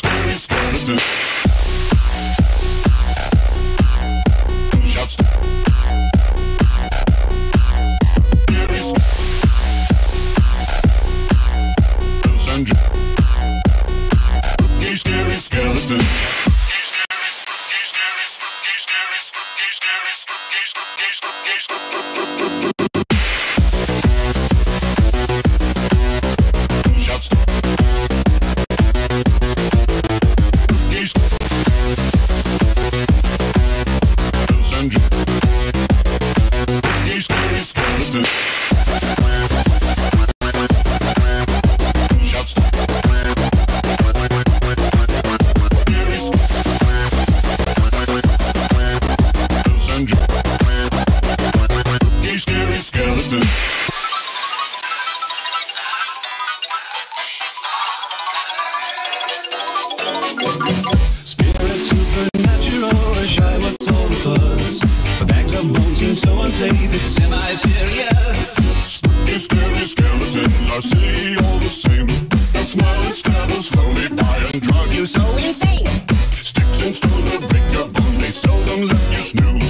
scary skeleton. Shout scary skeleton. Spooky scary skeleton. Spooky scary spooky scary spooky scary spooky spooky spooky spooky spooky Scary skeletons are silly all the same. They'll smile and slowly by and drive you so insane. Sticks and stones will break your bones, they seldom let you snooze.